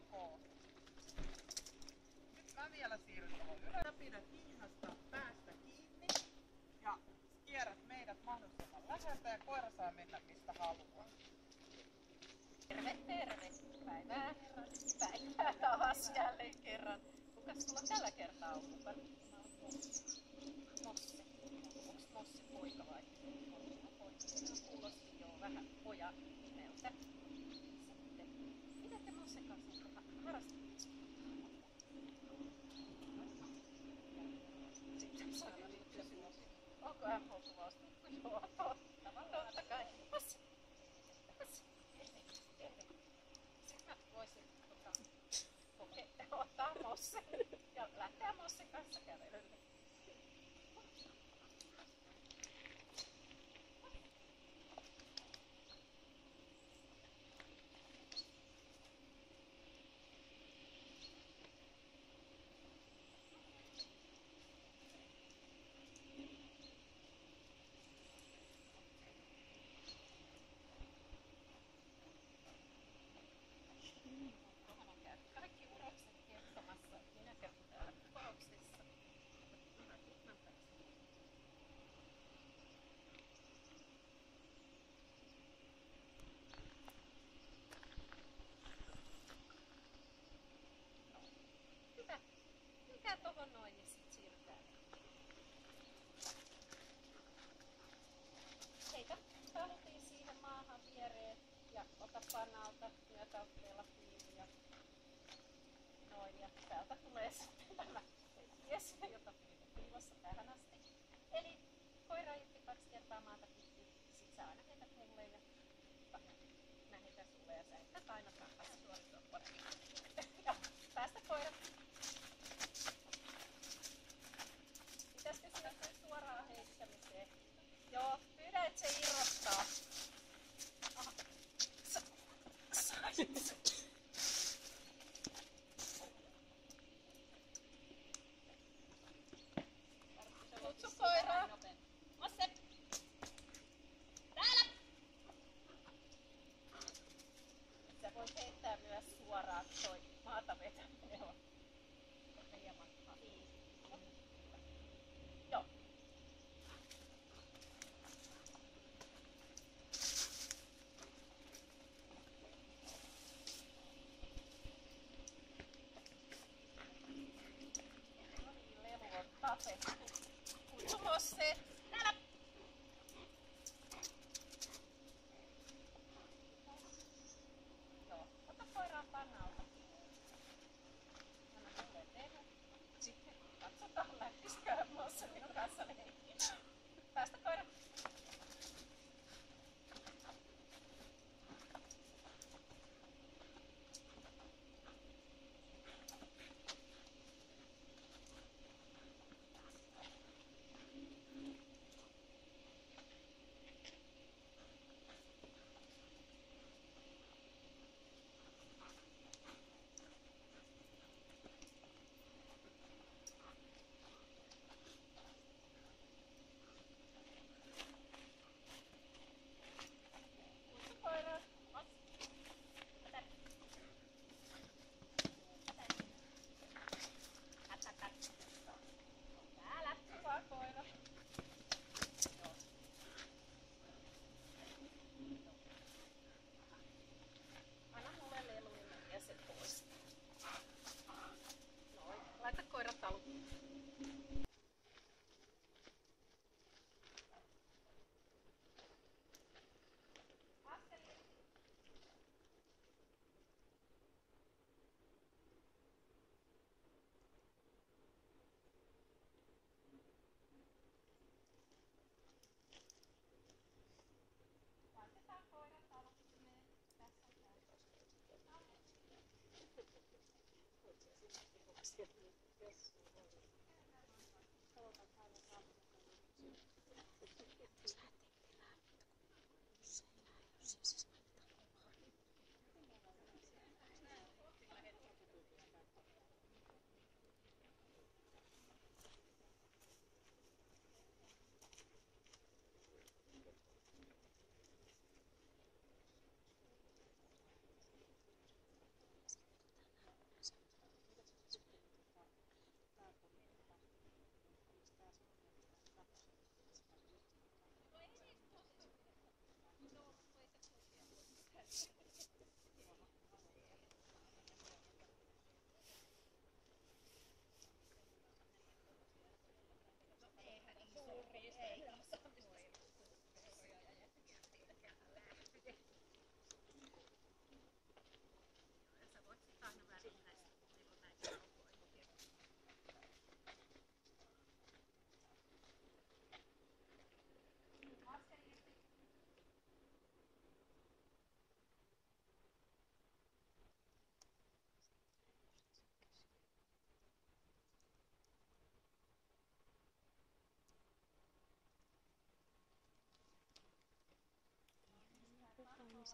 koko. Nyt mä vielä siirryn tuohon ylös. Pidät hihnasta päästä kiinni ja kierrät meidät mahdollisimman läheltä ja koira saa mennä mistä haluaa. Terve, terve. Päivää. Päivää taas jälleen kerran. Kukas sulla tällä kertaa on mukana? Mosse. Onks Mosse poika vai? No poika. Se kuulosti jo vähän pojan nimeltä. Sitten, mitä te Mossen kanssa voisin tota, koke- ottaa Mossen ja lähteä Mossen kanssa kävelylle. Tuohon on käynyt kaikki urokset kertomassa. Minä kerron täällä kuvauksessa. Ihan tuhman päästä. No, hyvä. Mikä tuohon noin, niin sit siirrytään. Heitä talutiin siihen maahan viereen ja ota pannalta myötäotteella kiinni ja noin. Ja täältä tulee sitten tämä mies, jota piilossa tähän asti. Eli koira irti kaksi kertaa maata pitkin, sit sä aina heität mulle ja mä heitän sulle ja sä suoritusoppareille. Ja päästä koira. Pitäisikö suoraan heittämiseen? Joo, questions. Thank you.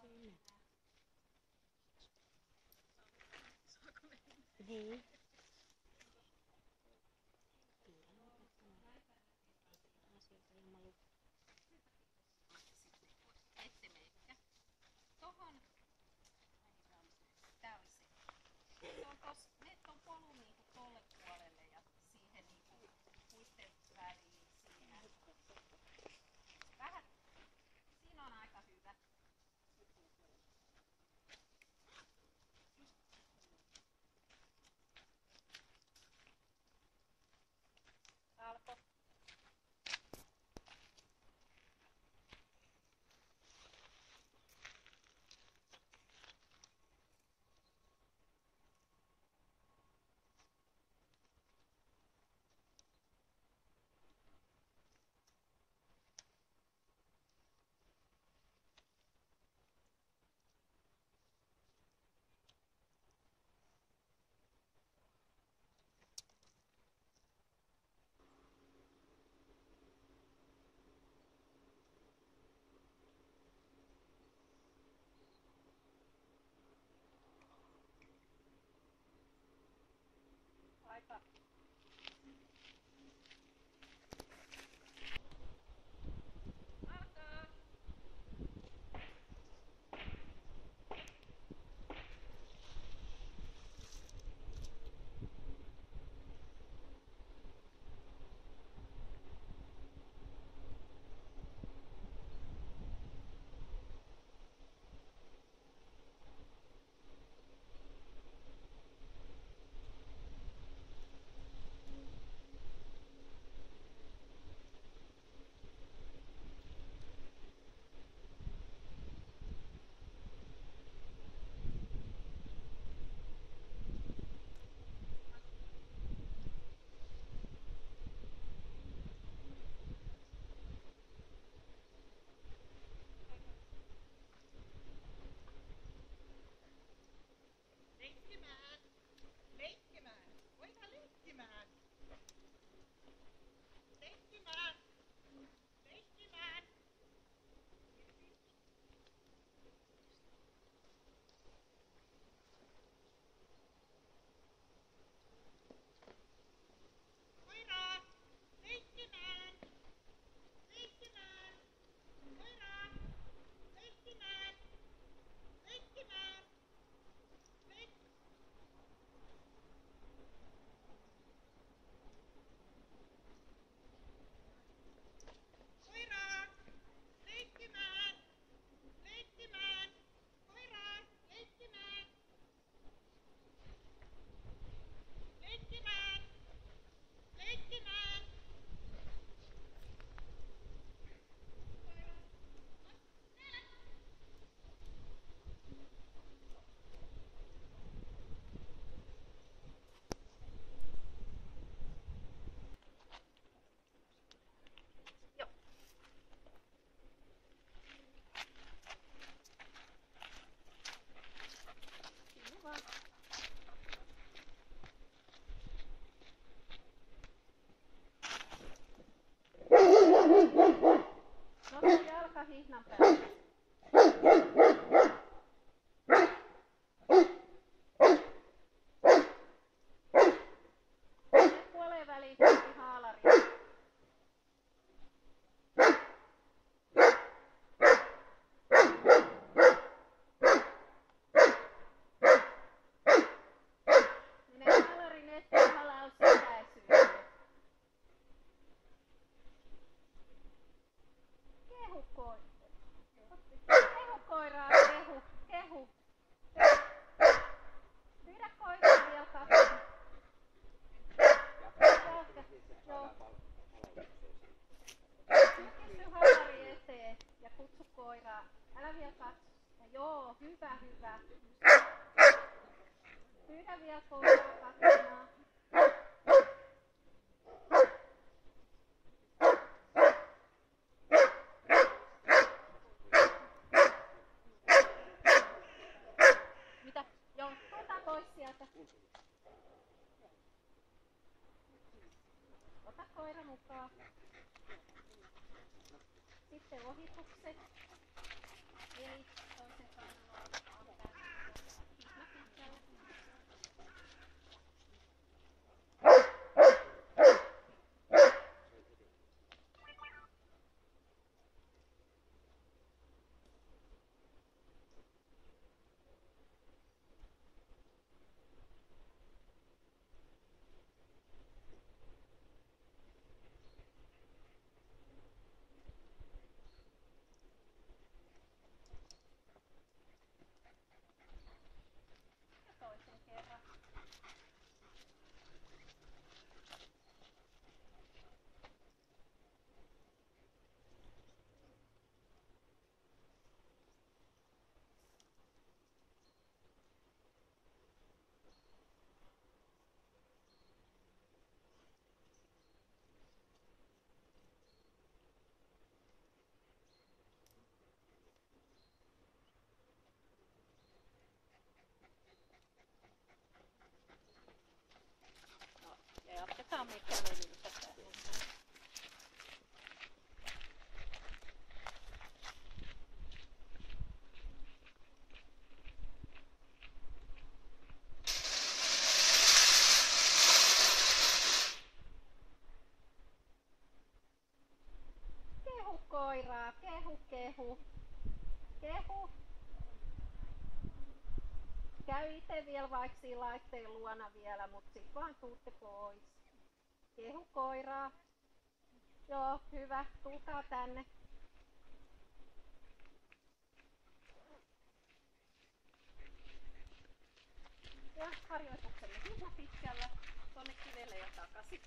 saying that. Hey. vielä katsasta. Joo, hyvä, hyvä. Pyydä vielä koiraa katsomaan. Ota koira mukaan. Sitten ohitukset. Koiraa, kehu, kehu. Kehu. Käy itse vielä vaikka siinä laitteen luona vielä, mutta sit vaan tuutte pois. Kehu koiraa. Joo, hyvä. Tulkaa tänne. Ja harjoituksemme hyvä pitkällä tuonne kivelle ja takaisin.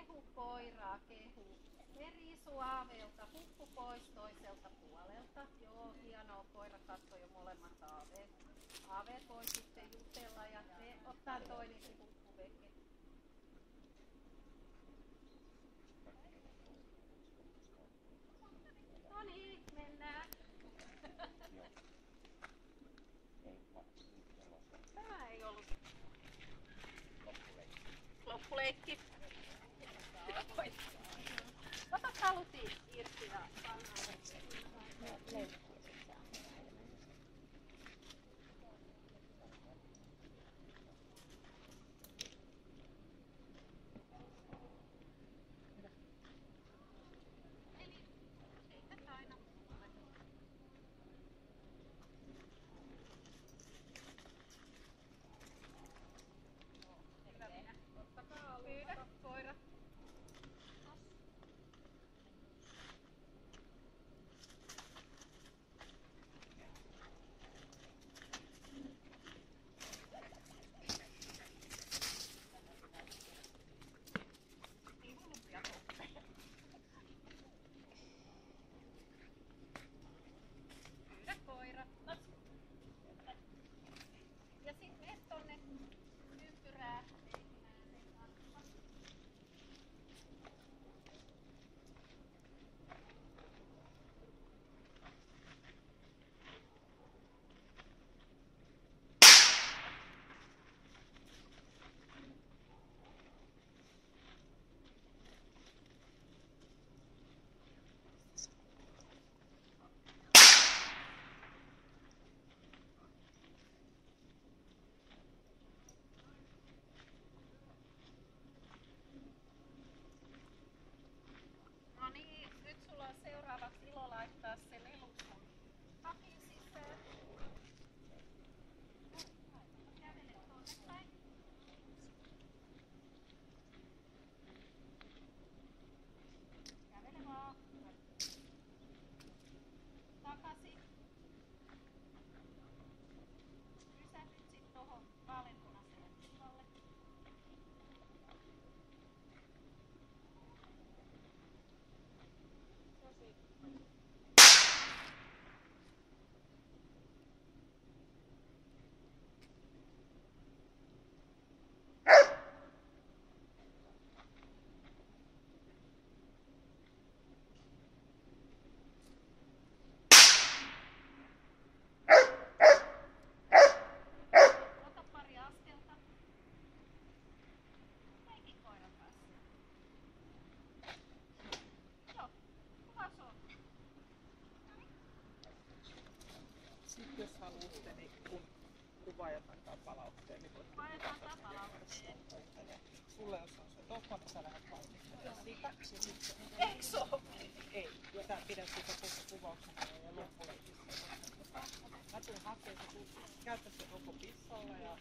Kehu koiraa, kehu. Ne riisu aaveelta, huppu pois toiselta puolelta. Joo, hienoa. Koira katsoi jo molemmat aaveet. Aaveet voi sitten jutella ja ne ottaa toinenkin huppu veke. No niin, mennään. Tämä ei ollut loppuleikki. Koita. Ota taluti ja vaihdetaan tää palautteen, niin voit Vaihdetaan tää palautteen. Sulle jos on se tohon, niin sä lähdet valmistelemaan sitä. Ja Eikö se oo? ei, ja tää pidän sitä koko kuvauksena ja loppuleikistä. Mä tuun hakee se, kun käyttä se koko pissalla ja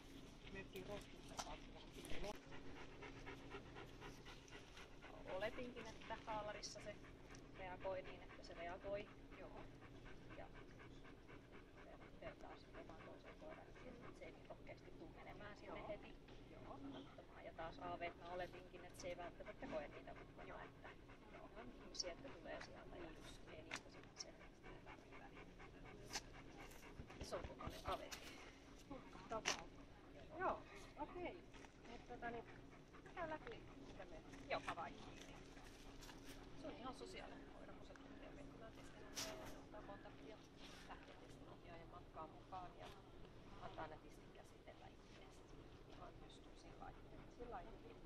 vähän sitten loppuun. Oletinkin, että haalarissa se reagoi niin, että se reagoi. Joo. Ja vertaa sitten omaan toiseen koiraan. Se ei niin rohkeasti tule menemään sinne Joo. heti Joo. ottamaan. Ja taas aaveet mä oletinkin, että se ei välttämättä koe niitä. Että ne on ihmisiä, että tulee sieltä ja yskee niistä sitten sen ison kokoinen ave. Tapaus. Joo, okei. Okay. Tota, niin, läpi, mitä me jo havaittiin. Se on ihan sosiaalinen koira, kun se tuntee meitä testinohjaajan ja ottaa kontaktia, lähtee testinohjaajan matkaan mukaan ja antaa nätisti käsitellä itseänsä. Ihan pystyy sillä lailla- sillä lailla hyvin,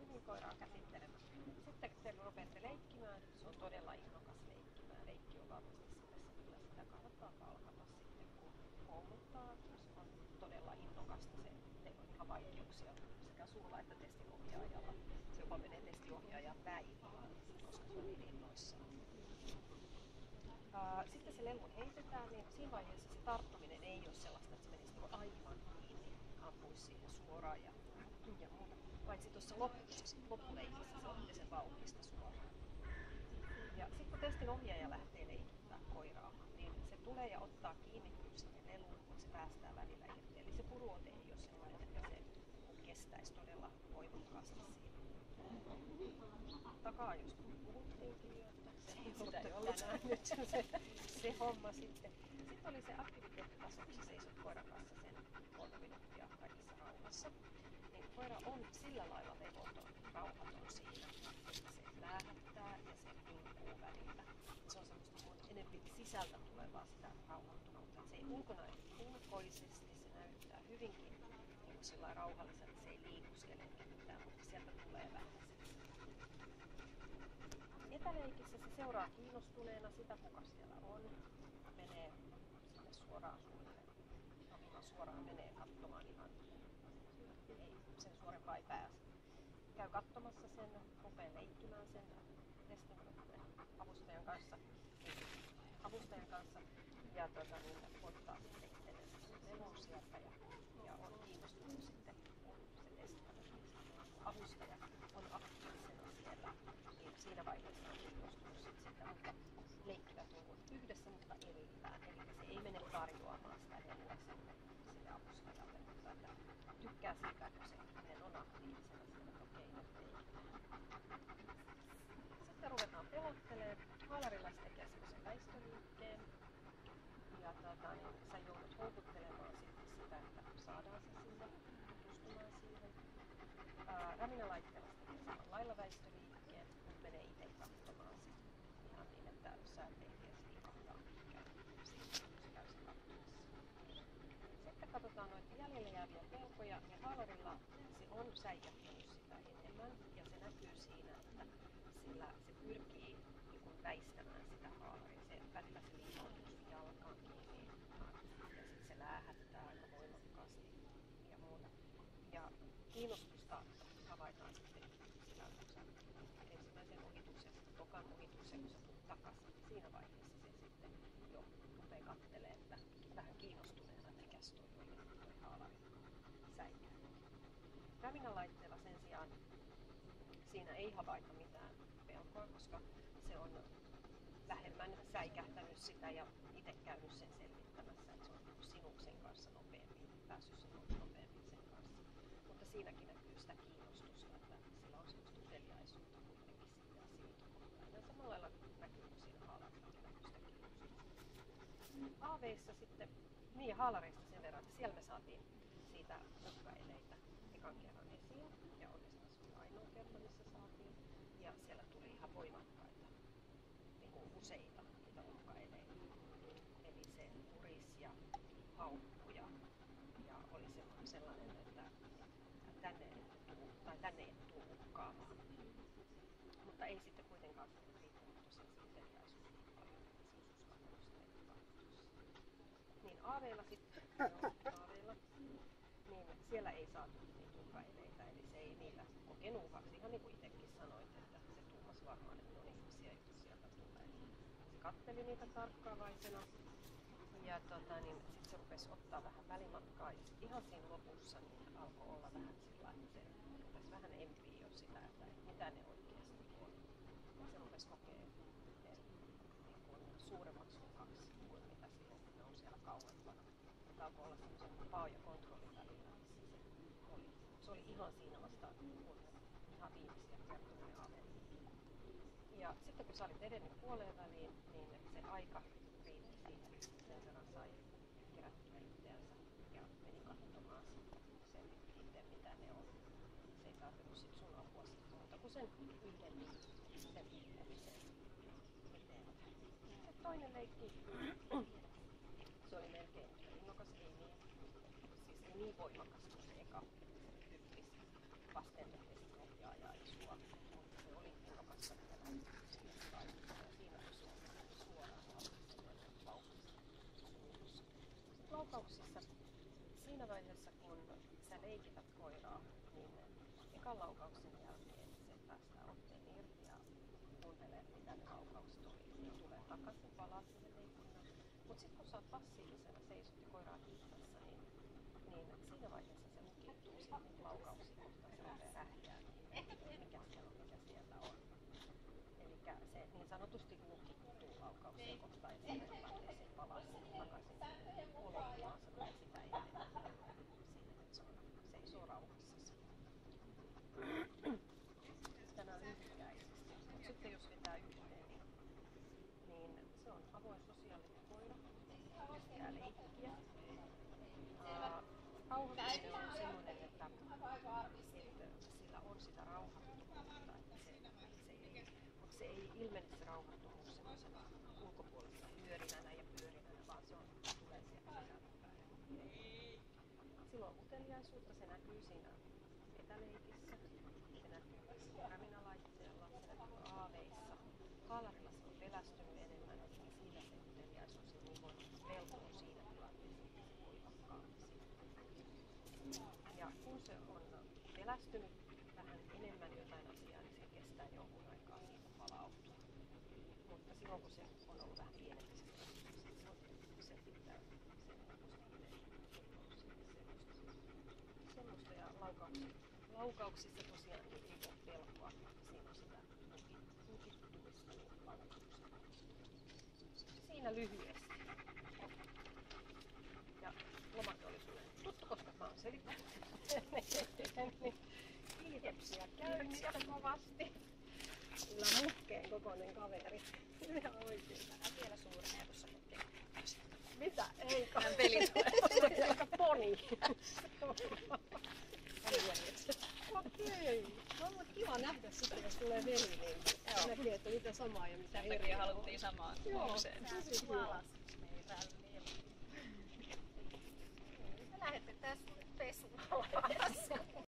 hyvin koiraa käsittelemään. Sitten kun te rupeatte leikkimään, se on todella innokas leikkimään. Leikki on varmasti sille, kyllä sitä kannattaa palkata sitten, kun kouluttaa. Se on todella innokasta se, teillä on ihan vaikeuksia sekä sulla että testinohjaajalla. Se jopa menee testinohjaajan päin, koska se on niin innoissaan. Sitten se lelu heitetään, niin siinä vaiheessa se tarttuminen ei ole sellaista, että se menisi niinku aivan kiinni, ampuisi siihen suoraan ja, ja muuta. Paitsi tuossa lopussa, loppuleikissä se otti sen vauhdista suoraan. Ja sitten kun testin ohjaaja lähtee leikittämään koiraa, niin se tulee ja ottaa kiinni kyllä leluun, mutta se päästää välillä irti. Eli se puruote ei ole sellainen, että se kestäisi todella voimakkaasti siinä. Takaa just puhuttiinkin jo, että se ei ollut tänään nyt se, se homma sitten. Sitten oli se aktiviteettitaso, kun sä seisot koiran kanssa sen kolme minuuttia kaikissa rauhassa. Niin koira on sillä lailla levoton, rauhaton siinä, että se läähättää ja se hinkuu välillä. Se on semmoista kuin enemmän sisältä tulevaa sitä rauhoittuvuutta. Se ei ulkonäötä ulkoisesti, se näyttää hyvinkin niin kuin sillä rauhalliselta, se ei liikuskele mitään, mutta sieltä tulee vähän se etäleikissä se seuraa kiinnostuneena sitä, kuka siellä on. Menee sinne suoraan suunnilleen. No ihan suoraan menee katsomaan ihan. Ei sen suorempaa ei pääse. Käy katsomassa sen, rupeaa leikkimään sen testin avustajan kanssa. Avustajan kanssa. Ja tota, niin, ottaa sitten lelun sieltä ja on kiinnostunut sitten, kun se testaaja avustaja on aktiivisena siellä, niin siinä vaiheessa on kiinnostunut sit sitä, mutta leikkivät niin yhdessä, mutta erillään. Eli se ei mene tarjoamaan sitä helua sille, sille avustajalle, mutta että tykkää siitä, että se ihminen on aktiivisena siellä, että okei, nyt leikitään. Sitten ruvetaan pelottelemaan. Haalarilla se tekee semmoisen väistöliikkeen. Ja tota, niin sä joudut houkuttelemaan sitten sitä, että saadaan se sinne tutustumaan siihen. Ää, Raminalaitteella se tekee samalla lailla väistöliikkeen, menee itse katsomaan sen ihan niin, että sä et sen katsomassa. Sitten katsotaan noita jäljelle jääviä pelkoja ja haalarilla se on säikähtänyt sitä enemmän ja se näkyy siinä, että sillä se pyrkii niin väistämään sitä haalaria. Se, välillä se sun jalkaan kiinni ja sitten se läähättää aika voimakkaasti ja muuta. Ja kiinnostusta havaitaan sitten sillä, kun sä ensimmäisen tulet takaisin, siinä vaiheessa se sitten jo rupeaa kattelee vähän, vähän kiinnostuneena, että mikäs toi oli toi haalari säikä. Räminän laitteella sen sijaan siinä ei havaita mitään pelkoa, koska se on vähemmän säikähtänyt sitä ja itse käynyt sen selvittämässä, että se on niin sinuksen kanssa nopeammin, päässyt sinuun nopeammin sen kanssa. Mutta siinäkin näkyy sitä kiinnostusta, että sillä on semmoista uteliaisuutta kuitenkin sitä siitä kohtaan. Ja samalla lailla näkyy kuin siinä haalarillakin näkyy sitä kiinnostusta. Aaveissa sitten, niin haalareista sen verran, että siellä me saatiin siitä uhkaeleitä ekan kerran esiin. Ja oikeastaan se oli ainoa kerta, missä saatiin. Ja siellä tuli ihan voimakkaita, niin kuin useita niitä uhkaeleitä. Eli se puris ja haukku ja, ja oli sellainen, että tänne tai tänne tuu uhkaamaan. Mutta ei sitten kuitenkaan riittänyt tosiaan se uteliaisuus niin paljon, että se olisi uskaltanut sitä etukäteen. Niin aaveilla sitten, aaveilla niin siellä ei saatu niitä uhkaeleitä, eli se ei niitä kokenut uhaksi. Ihan niin kuin itsekin sanoit, että se tuumas varmaan, että on ihmisiä, jotka sieltä tulee. Se katteli niitä tarkkaavaisena ja tota, niin sitten se rupesi ottaa vähän välimatkaa ja sit ihan siinä lopussa niin alkoi olla vähän sillä, että se rupesi vähän empiä jo sitä, että mitä ne oikeasti on. Se rupesi kokea ne, niin kuin suuremmaksi uhaksi kuin mitä silloin, kun ne on siellä kauempana. Että alkoi olla semmoisen pao- ja kontrollin välillä, se oli. Se oli ihan siinä vasta, kun ihan viimeisiä kertoja aveli. Ja sitten kun sä olit edennyt puoleen väliin, niin se aika riitti siihen. Sen verran sai kerättyä itseänsä ja meni katsomaan sen itse, mitä ne on. Se ei tarvinnut sit sun apua sit muuta kuin sen yhden sen eteen. Sitten toinen leikki, se oli melkein yhtä innokas, ei niin, siis ei niin voimakas eka hyppis vastenmielisesti ohjaajaa ja sua, mutta se oli sinne ja siinä oli suoraan suoraan laukauksissa. Siinä vaiheessa, kun sä leikität koiraa, niin ekan laukauksen jälkeen se päästää otteen irti ja kuuntelee, mitä ne laukaukset oli. Ne tulee takaisin, palaa leikkinään. Mutta sitten kun sä oot passiivisena seisot ja koiraa kiittäessä, niin, niin siinä vaiheessa se lukittuu siihen laukauksiin kohtaan, se rupeaa rähjää, mikä siellä mikä siellä on. Eli se niin sanotusti lukittuu laukauksia kohtaan, että se lähtee se palaa sitten takaisin olottilaansa, mutta sitä ei tehdä siinä, että se on, seisoo rauhassa tänään lyhykäisesti. Mutta sitten jos vetää yhteen, niin, niin se on avoin sosiaalinen koira, tykkää leikkiä. Rauhoittaminen on semmoinen, että, että sillä on sitä rauhattomuutta, että se, se, ei, mutta se ei ilmene se rauhattomuus semmoisena pyörinänä ja pyörinänä, vaan se on, tulee sieltä on uteliaisuutta, se näkyy siinä etäleikissä, se näkyy raminalaitteella, se näkyy aaveissa. Haalarilla se on pelästynyt enemmän, siinä se uteliaisuus ja niin on siinä tilanteessa, että se voi vakkaammin Ja se on pelästynyt vähän enemmän jotain asiaa, niin se kestää jonkun aikaa siitä palautua. Mutta silloin kun se on ollut vähän pienempi, se se, se pitää semmoista ja laukauksissa, laukauksissa tosiaan niin ei ole pelkoa. Siinä on sitä lukittumista niin laukauksessa. Siinä lyhyesti. Ja lomake oli sulle tuttu, selittänyt sen. niin kiitoksia käynnistä kovasti. Kyllä muhkeen kokoinen kaveri. Ihan oikein. Vähän vielä suurenee tuossa hetken. Mitä? Ei. Hän peli tulee. Aika poni. Okei. No, mutta kiva nähdä sitten, jos tulee veli, niin Joo. näkee, että mitä samaa ja mitä Sen eri takia on. haluttiin samaan Joo. huomiseen. Tosi kiva. lähetetään sulle pesumalvaasua.